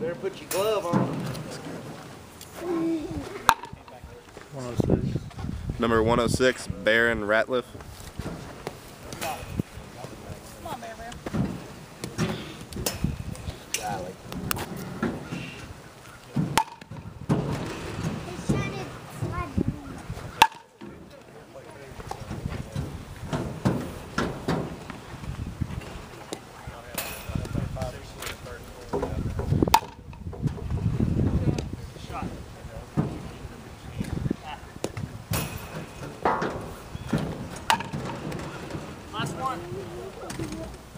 Better put your glove on. Number 106, Baron Ratliff. on.